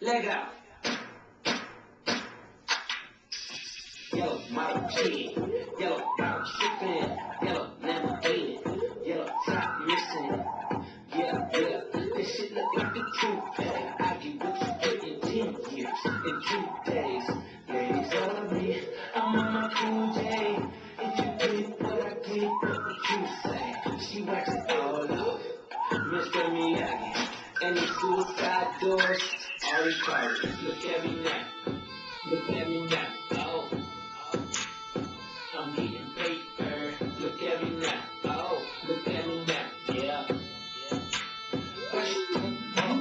Legal. Yellow model kid, yellow bottle sipping, yellow never Lamborghini, yellow top missing. Yeah, yeah, this shit look like a Tuesday. I get what you get in ten years, in two days. Ladies love me, I'm on my cool day. If you get what I get, what would you say? She wax it all off, Mr. Miyagi. And the suicide doors, all cars. Look at me now, look at me now. Oh. oh. I'm getting paper. Look at me now. Oh, look at me now. Yeah. Push. Oh.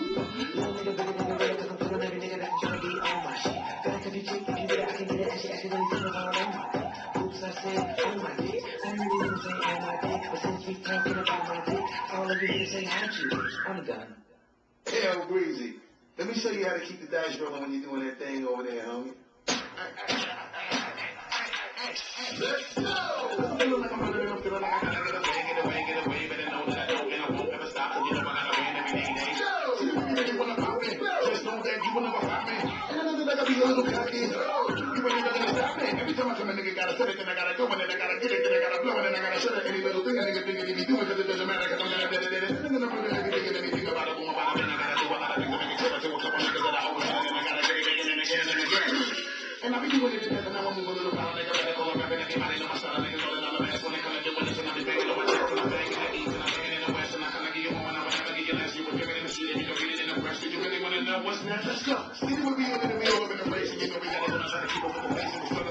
Little nigga, bigger nigga, better, cause I'm feeling every nigga that's trying to be on my shit. Feel like if you chick, if you get it, I can get it, and she accidentally seen it all on my dick. Oops, I said, on my dick. I really didn't say on my dick, but since we talking about my dick, all of you here say how you I'm done. Hell, Breezy. Let me show you how to keep the dice rolling when you're doing that thing over there, homie. Let's go! I gotta it, go, and then I gotta get it, then I gotta blow, then I gotta shut it. Any little thing nigga think doing, cause it doesn't matter, cause it, it, it. I'm gonna I'm the best when it comes to doing this, and I be banging on my chest, and I'm banging the east, and I'm banging in the west, and I kinda give you more, and I would never give you less, you were giving in the street, and you don't get it in the press, do you really wanna know what's next? Let's go. See, in the middle of the race, and you know we gotta go, and I try to keep up with the pace,